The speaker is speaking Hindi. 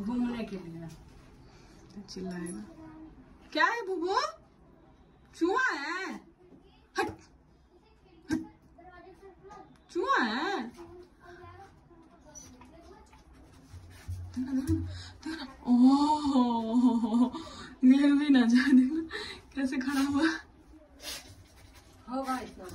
घूमने के लिए। चिल्लाएगा। क्या है बुबू? चूहा है? हट। हट। चूहा है? देखना देखना देखना ओह गिर भी ना जा देखना कैसे खड़ा हुआ? होगा इतना